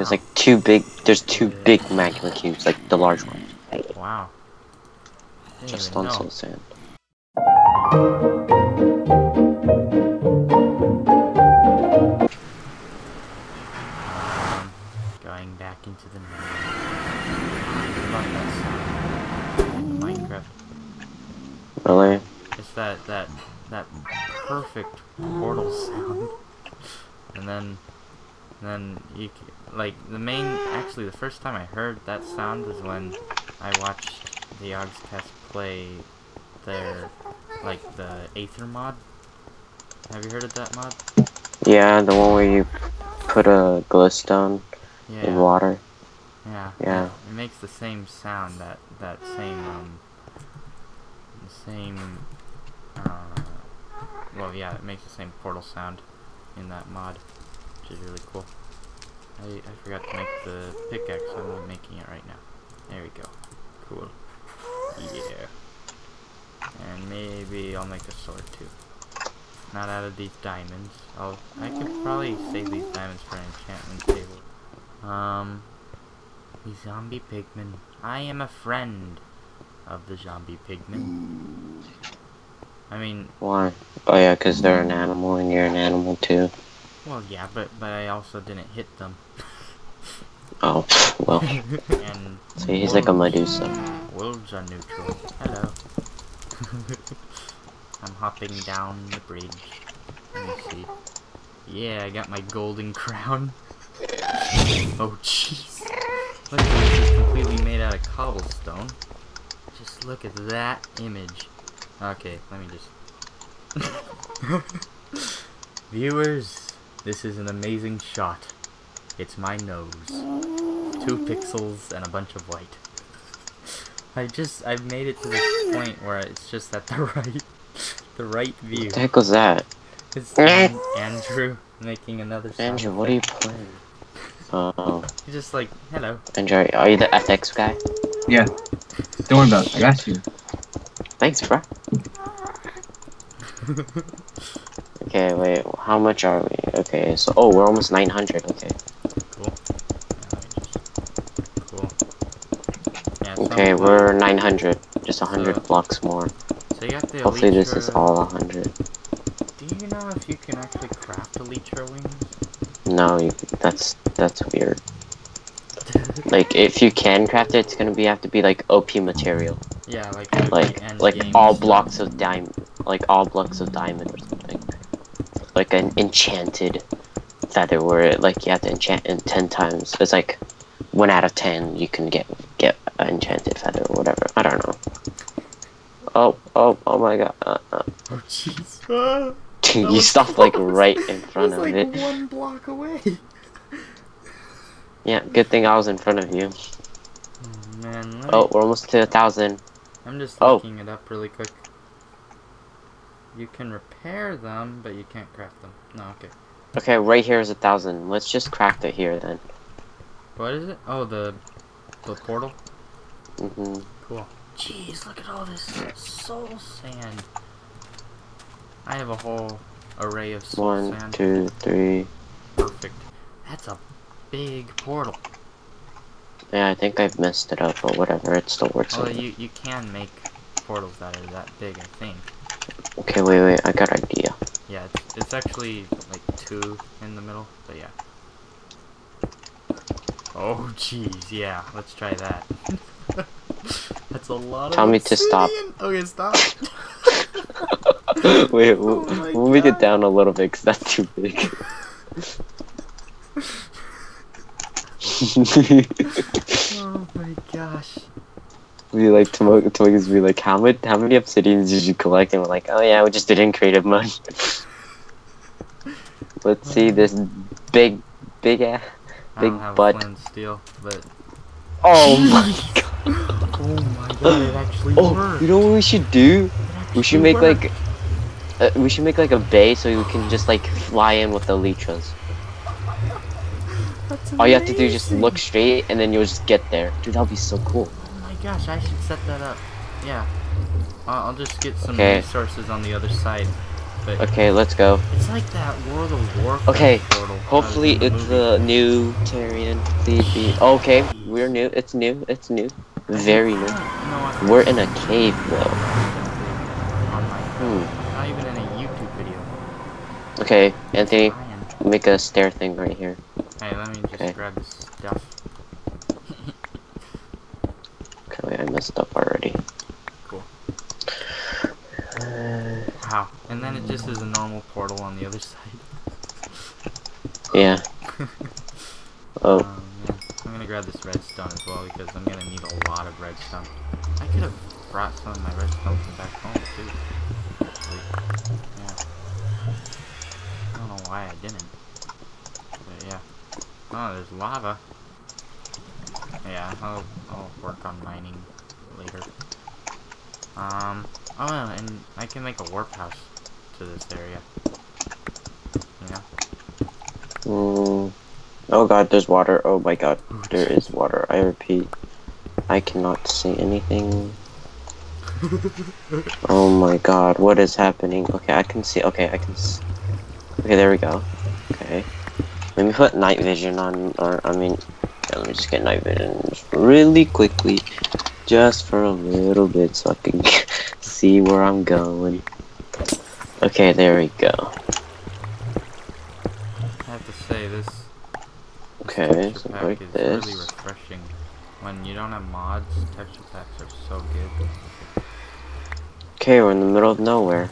There's like two big. There's two big magma cubes, like the large one, Wow. Just on know. soul sand. Um, going back into the nether. I love that sound. Minecraft. Really? It's that that that perfect portal sound. And then and then you like the main actually the first time I heard that sound was when I watched the Yogscast play their like the Aether mod. Have you heard of that mod? Yeah, the one where you put a glowstone in Yeah. water. Yeah. Yeah. It, it makes the same sound that that same um the same uh well yeah, it makes the same portal sound in that mod, is really cool. I I forgot to make the pickaxe, so I'm making it right now. There we go. Cool. Yeah. And maybe I'll make a sword too. Not out of these diamonds. I'll I could probably save these diamonds for an enchantment table. Um the zombie pigman. I am a friend of the zombie pigman. I mean, Why? Oh yeah, because they're an animal and you're an animal too. Well, yeah, but but I also didn't hit them. Oh, well. and So he's like a Medusa. Wolves are neutral. Hello. I'm hopping down the bridge. Let me see. Yeah, I got my golden crown. oh, jeez. Look, at this is completely made out of cobblestone. Just look at that image. Okay, let me just... Viewers, this is an amazing shot. It's my nose. Two pixels and a bunch of white. I just, I've made it to this point where it's just at the right, the right view. What the heck was that? It's An- Andrew making another sound. Andrew, what are you playing? Oh, He's just like, hello. Andrew, are you the FX guy? Yeah. Don't worry about it. I got you. Thanks, bro. Okay, wait, how much are we? Okay, so, oh, we're almost 900, okay. cool. Yeah, let me just- Cool. Yeah, Okay, we're 900, just 100 So- blocks more. So you got the Hopefully this is all 100. Do you know if you can actually craft Elytra wings? No, you, that's, that's weird. Like, if you can craft it, it's gonna be, have to be, like, OP material. yeah, like Like, like all blocks of diamond, like all blocks of diamond or something. Like an enchanted feather where it, like you have to enchant it 10 times. It's like one out of 10 you can get get an enchanted feather or whatever. I don't know. Oh, oh, oh my god. Uh, uh. Oh jeez. You was stopped like right in I front was of like it. one block away. Yeah, good thing I was in front of you. Oh, man, Oh, we're almost to a thousand. I'm just oh. looking it up really quick. You can repair them, but you can't craft them. No, okay. Okay, right here is a thousand. Let's just craft it here then. What is it? Oh, the the portal. hmm Cool. Jeez, look at all this soul sand. I have a whole array of soul One, sand. two, three. Perfect. That's a big portal. Yeah, I think I've messed it up, but whatever. It still works. Out. you you can make portals that are that big, I think. Okay, wait, wait. I got an idea. Yeah, it's, it's actually like two in the middle, but yeah. Oh, jeez, yeah. Let's try that. That's a lot Tell of me to stop. Okay, stop. wait, Oh we'll, my we'll make it down a little bit because that's too big. oh my gosh. We like Tomo- Tomoga's be like, how many how many obsidians did you collect? And we're like, oh yeah, we just didn't creative mode. Let's see this big, big ass. I Big butt. a steel, but Oh my god. oh my god, it actually Oh, worked. you know what we should do? We should make worked. like, uh, we should make like a bay so we can just like fly in with the elytras. All you have to do is just look straight and then you'll just get there. Dude, that'll be so cool. Gosh, I should set that up. Yeah. I'll, I'll just get some Okay. resources on the other side. But Okay, let's go. it's like that World of Warcraft Okay, Hopefully the it's the new Tyrion. Please. Okay, we're new. It's new. It's new. Very new. No, We're in a cave though. on Hmm. not even in a YouTube video. Okay, Anthony, make a stair thing right here. Hey, let me just Okay. grab this stuff. Wait, I messed up already. Cool. Uh, Wow. And then it just is a normal portal on the other side. yeah. Oh, Um, yeah. I'm gonna grab this redstone as well because I'm gonna need a lot of redstone. I could have brought some of my redstone from back home too. Actually. Yeah. I don't know why I didn't. But yeah. Oh, there's lava. Yeah, I'll, I'll work on mining later. Um, oh, and I can make a warp house to this area. Know? mm, oh god, there's water. Oh my god, there is water. I repeat, I cannot see anything. Oh my god, what is happening? Okay, I can see. Okay, I can see. Okay, there we go. Okay. Let me put night vision on, or, I mean, yeah, let me just get night vision really quickly. Just for a little bit so I can see where I'm going. Okay, there we go. I have to say this. this Okay, so pack like is really refreshing. When you don't have mods, texture packs are so good. Okay, we're in the middle of nowhere.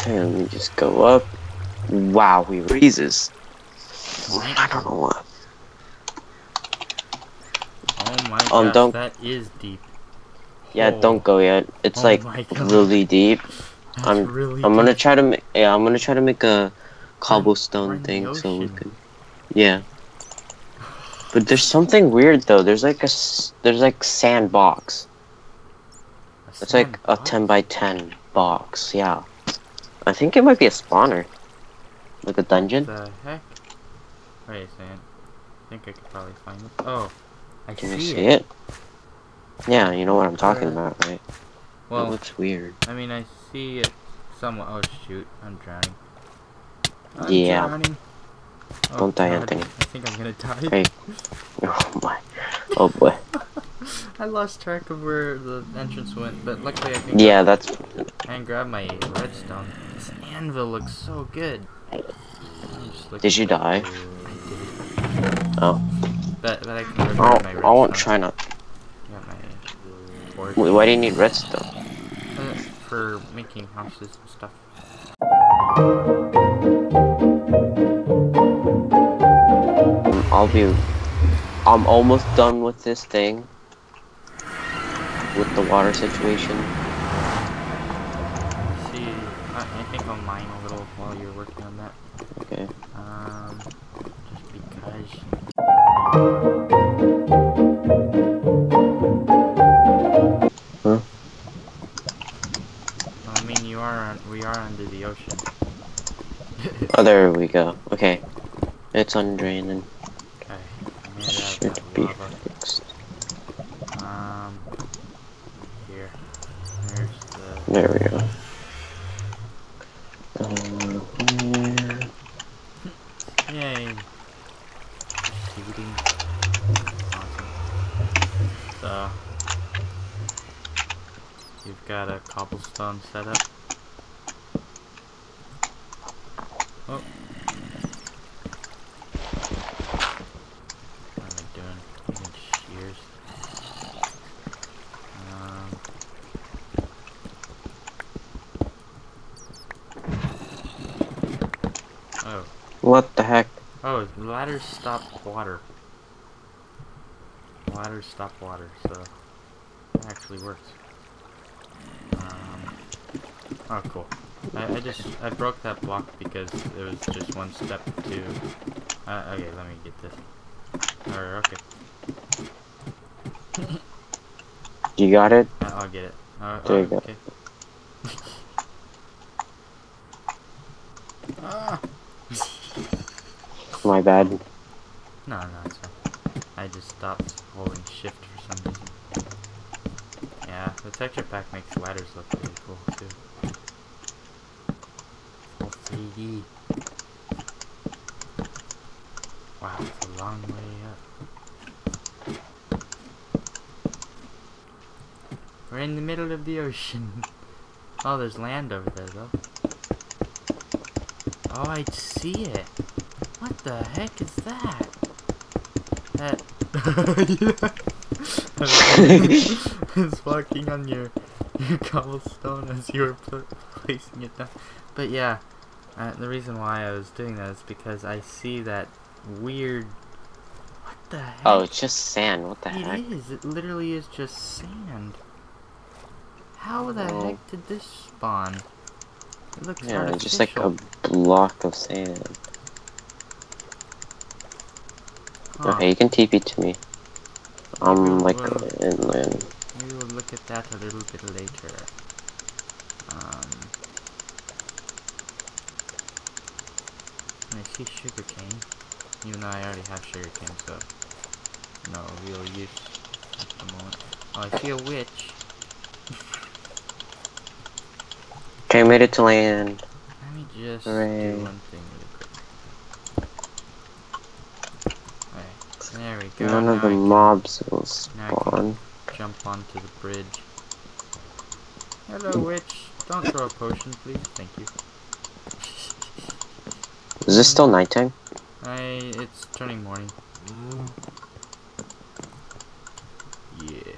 Okay, let me just go up. Wow, we breezes. I don't know what. Oh my Um, gosh, don't- that is deep. Yeah, Oh. don't go yet. It's Oh like really deep. That's I'm- really I'm gonna try to make. Yeah, I'm gonna try to make a cobblestone in thing so we can. Yeah. But there's something weird though. There's like a there's like sandbox. A It's like a 10 by 10 box. Yeah. I think it might be a spawner. Like a dungeon. The heck? Wait a second. I think I could probably find it. Oh, I Can see you see, it. it? Yeah, you know what I'm talking about, right? Well, it looks weird. I mean, I see it somewhat. Oh shoot, I'm drowning. I'm Yeah. drowning. Oh, Don't die, God, Anthony. I think I'm gonna die. Hey. Oh my. Oh boy. I lost track of where the entrance went, but luckily I can Yeah, that's. and grab my redstone. This anvil looks so good. I'm just looking Did you die? I. Oh. But, but I can I'll, my redstone. I won't try not. Wait, Why do you need redstone? Uh, for making houses and stuff. I'll be. I'm almost done with this thing. With the water situation. See, I, I think I'm mine while you're working on that. Okay. Um, just because. Huh? I mean, you are on, we are under the ocean. Oh, there we go. Okay. It's undraining. Okay, I should be lava. fixed. Um, here. There's the. There we go. Uh, here. Yay! Shooting. Awesome. So, you've got a cobblestone set up. Oh. What am I doing? Using shears. Um. Oh. What the heck? Oh, ladders stop water. Ladders stop water, so that actually works. Oh, cool. I, I just I broke that block because it was just one step to. Uh, okay, let me get this. Or okay, You got it? I- I'll get it. Uh, There you go. Okay. ah! My bad. No, no, it's fine. I just stopped holding shift for some reason. Yeah, The texture pack makes ladders look really cool too. Full 3D. Wow, it's a long way up. We're in the middle of the ocean. Oh, there's land over there though. Oh, I see it. What the heck is that? That. it's walking on your your cobblestone as you were pl placing it down. But yeah, uh, the reason why I was doing that is because I see that weird. What the heck? Oh, it's just sand. What the heck? It is. It literally is just sand. How the Oh. heck did this spawn? It looks Yeah, it's just like a block of sand. Huh. Okay, you can TP to me. I'm like Well- inland. We'll look at that a little bit later. Um, I see sugarcane, even though I already have sugarcane, so no real use at the moment. Oh, I see a witch. Okay, made it to land. Let me just Hooray. do one thing really quick. Alright, there we go. None now of the mobs will now I can- spawn. jump onto the bridge. Hello, witch. Don't throw a potion, please. Thank you. Is this still nighttime? I. It's turning morning. Yeah.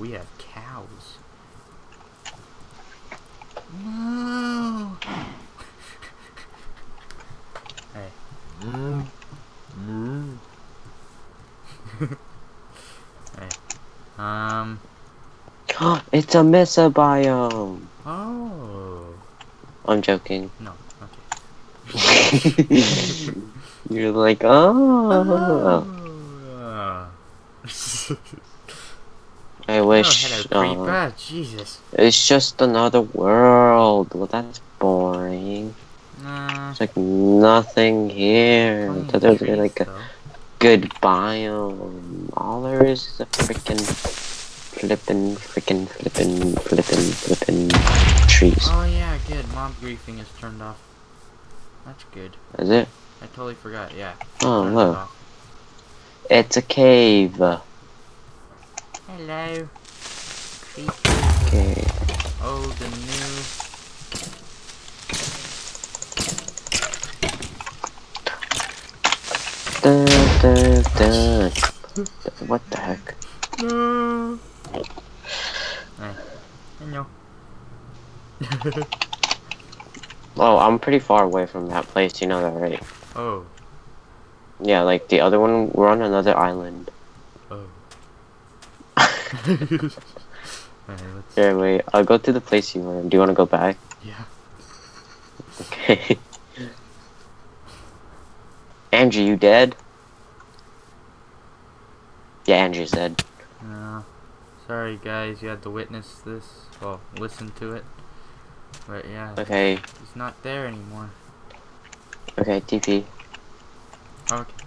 We have cows. No. hey. hey. Um. it's a Mesa biome. Oh. I'm joking. No. You're like, oh. I oh, wish. creeper. Um, ah, Jesus. it's just another world. Well, that's boring. Nah. There's like nothing here. plenty So there's trees, like a though. good biome. All there is is a freaking flippin', freaking, flippin', flippin', flippin' trees. Oh yeah, good. Mob griefing is turned off. That's good. Is it? I totally forgot. Yeah. Oh, it look. It's a cave. Hello. Creeper. Okay. Oh, Old and new. Dun, dun, dun. What the heck? No. Hey. Hello. Oh, I'm pretty far away from that place. You know that, right? oh. Yeah, like the other one, we're on another island. Oh. Alright, let's. Here, wait. I'll go to the place you were. Do you want to go back? Yeah. Okay. Angie, you dead? Yeah, Andrew's dead. No. Sorry, guys. You had to witness this. Well, listen to it. But yeah, Okay. he's not there anymore. Okay, TP. Okay.